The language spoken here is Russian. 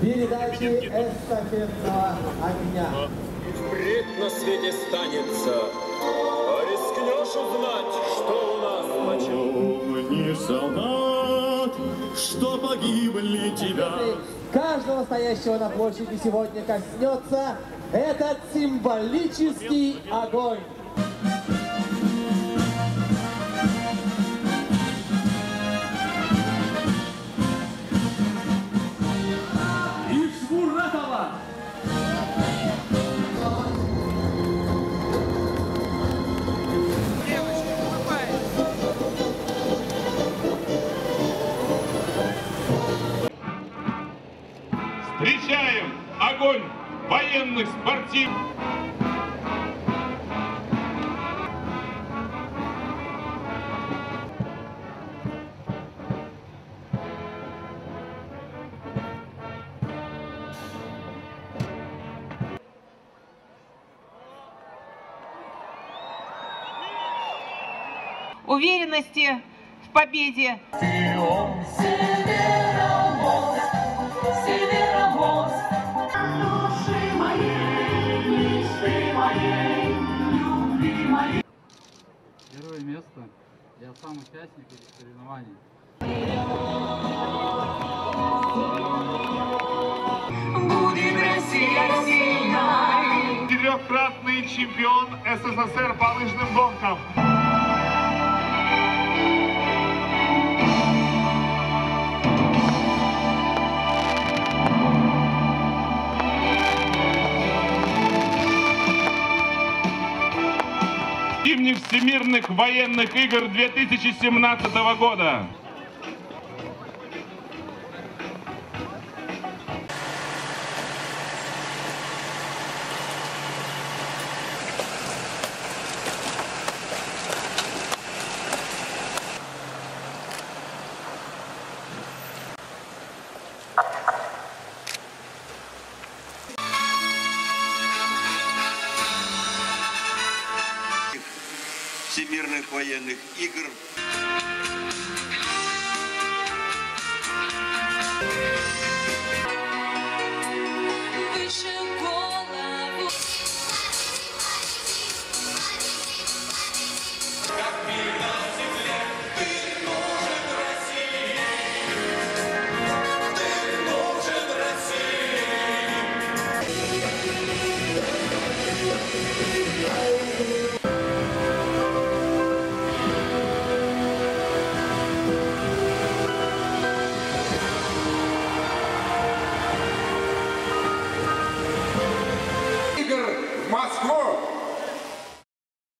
после эстафетного огня. Впредь на свете станется. А рискнешь узнать, что у нас почему? Помни, солдат, что погибли тебя. Каждого стоящего на площади сегодня коснется этот символический огонь. Встречаем огонь военных спортив. уверенности в победе. Первое место. Я сам участник этих соревнований. Четырехкратный чемпион СССР по лыжным гонкам. Зимних всемирных военных игр 2017 года. Всемирных военных игр. Игр в Москву